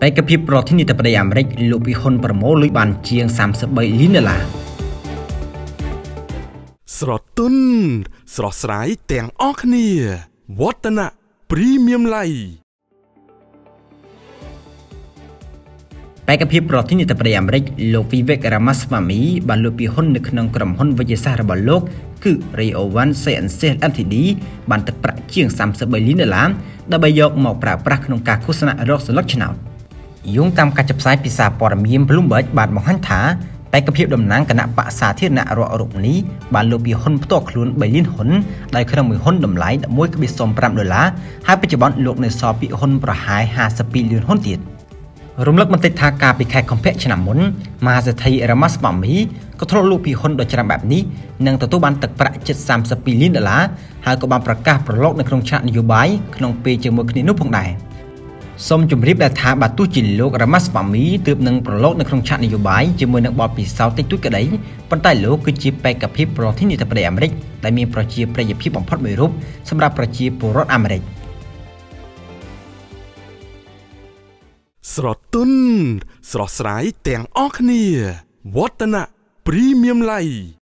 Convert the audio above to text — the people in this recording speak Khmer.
បេក្ខភាពប្រធានាធិបតីអាមេរិកលោកពីហ៊ុនប្រមូលលុយបានជាង33លានដុល្លារស្រទន់ស្រស់ស្រាយទាំងអស់គ្នាវឌ្ឍនៈ Premium Light បេក្ខភាពប្រធានាធិបតីអាមេរិកលោក Vivek Ramaswamy បានលើកពីហ៊ុននៅក្នុងក្រុមហ៊ុនវិទ្យាសាស្ត្ររបស់លោកគឺ Rio One Sciences Ltd បានទឹកប្រាក់ជាង33លានដុល្លារដើម្បីយកមកប្រើប្រាស់ក្នុងការឃោសនារកសន្លឹកឆ្នោត យោងតាមការចាប់ផ្សាយពីសារព័ត៌មាន Bloomberg បានបង្ហាញថាបេក្ខភាពតំណាងគណៈបកសាធារណរដ្ឋរូបនេះបានលើកពីហ៊ុនផ្ទាល់ខ្លួន3លានហ៊ុនដោយក្នុងមួយហ៊ុនតម្លៃ11.05ដុល្លារហើយបច្ចុប្បន្នលោកនៅសល់ពីហ៊ុនប្រហែល52លានហ៊ុនទៀតរំលឹកបន្តិចថាការពីខែកុម្ភៈឆ្នាំមុនមហាសេដ្ឋីរ៉ាម៉ាស់ម៉ាមីក៏ធ្លាប់លក់ពីហ៊ុនដ៏ច្រើនបែបនេះនិងទទួលបានទឹកប្រាក់ជិត32លានដុល្លារហើយក៏បានប្រកាសប្រឡូកនៅក្នុងឆាកនយោបាយក្នុងពេលជាមួយគ្នានោះផងដែរ។ សូមជម្រាបដែរថាបើទោះជាលោករ៉ាម៉ាស្ប៉ាមីទើបនឹងប្រឡូកនៅក្នុងឆាកនយោបាយជាមួយនឹងបទពិសោធន៍តិចតួចក្តីប៉ុន្តែលោកគឺជាបេក្ខភាពប្រធានាធិបតីអាមេរិកដែលមានប្រជាប្រិយភាពបំផុតមួយរូបសម្រាប់ប្រជាពលរដ្ឋអាមេរិកស្រទន់ស្រស់ស្រាយទាំងអស់គ្នាវឌ្ឍនៈ Premium Light